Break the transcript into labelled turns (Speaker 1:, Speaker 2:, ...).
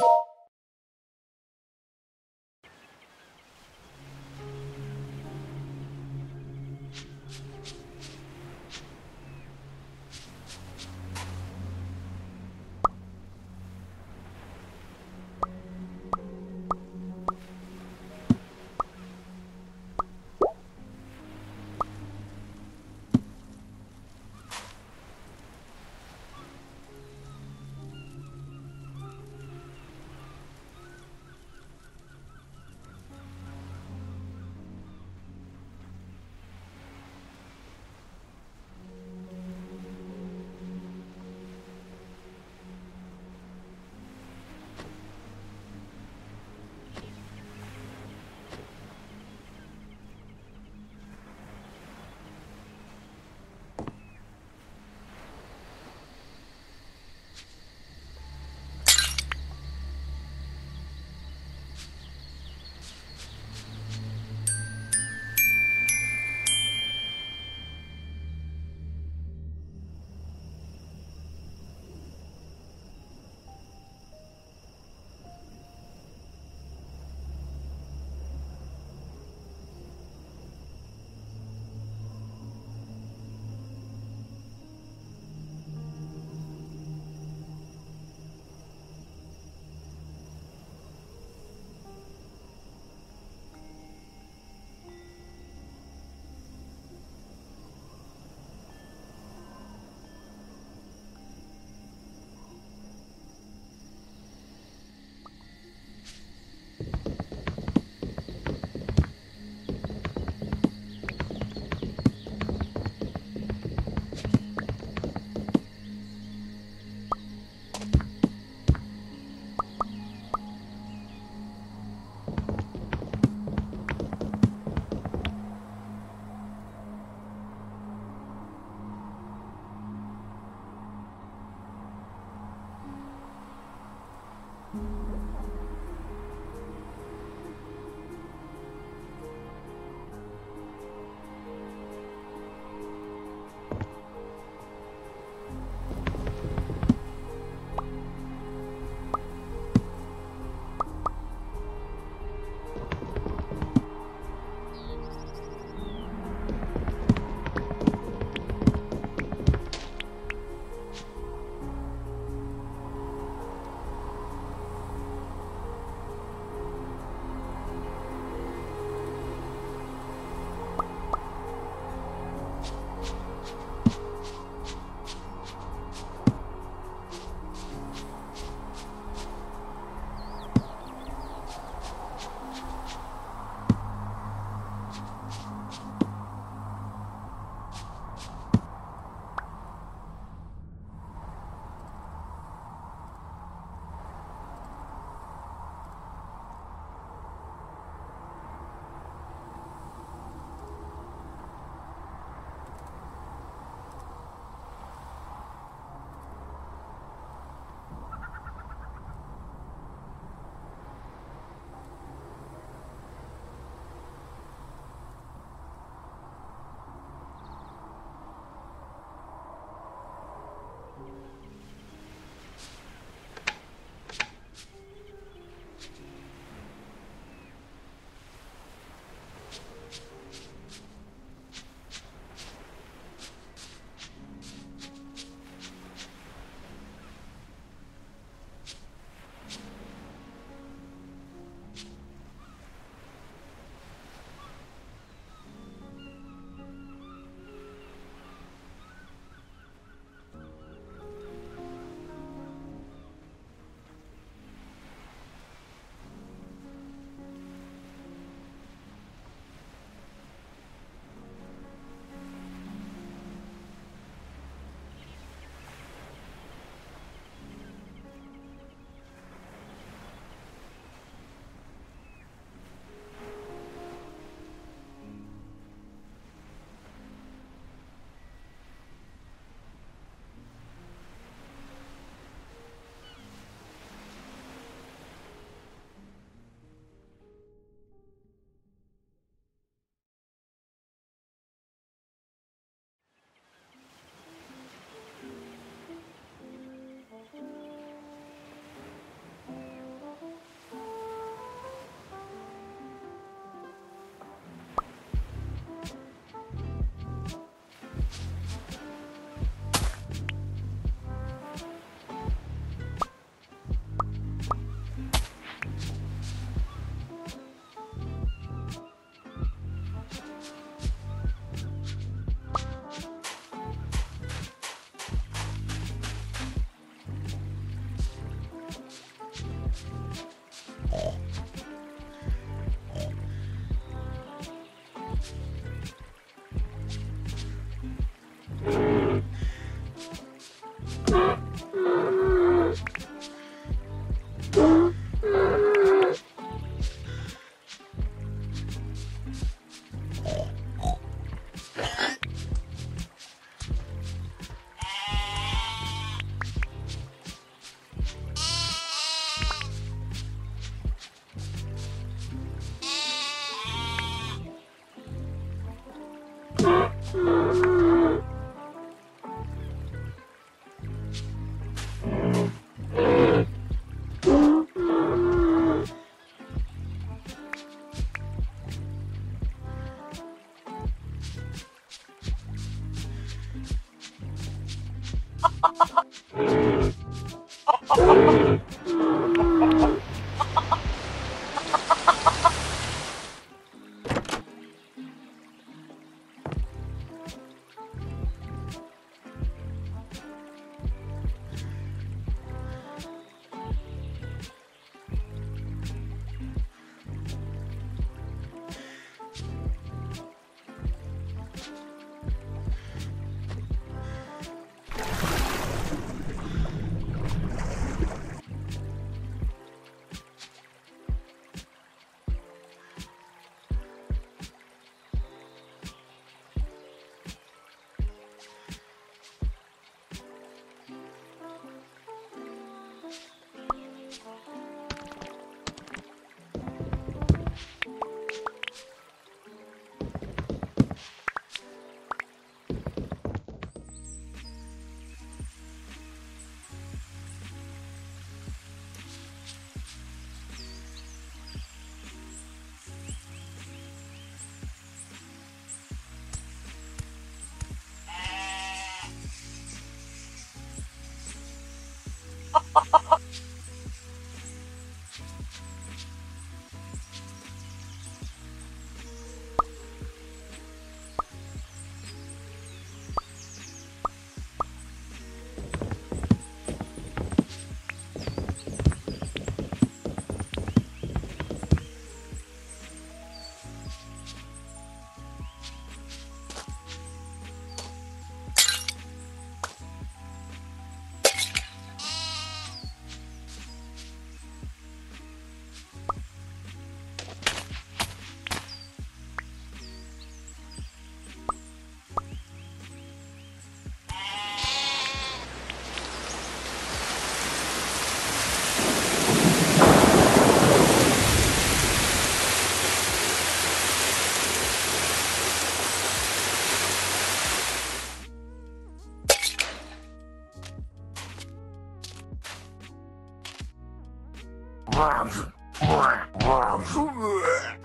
Speaker 1: you Brr, brr, brr, brr.